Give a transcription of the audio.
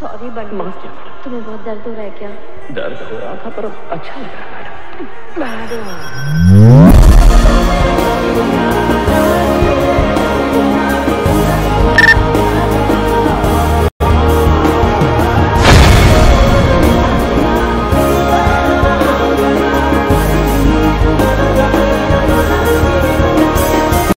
तो sorry but माफ़ तुम्हें बहुत दर्द हो रहा है क्या? दर्द हो रहा था पर अच्छा लग रहा है मैडम। मैडम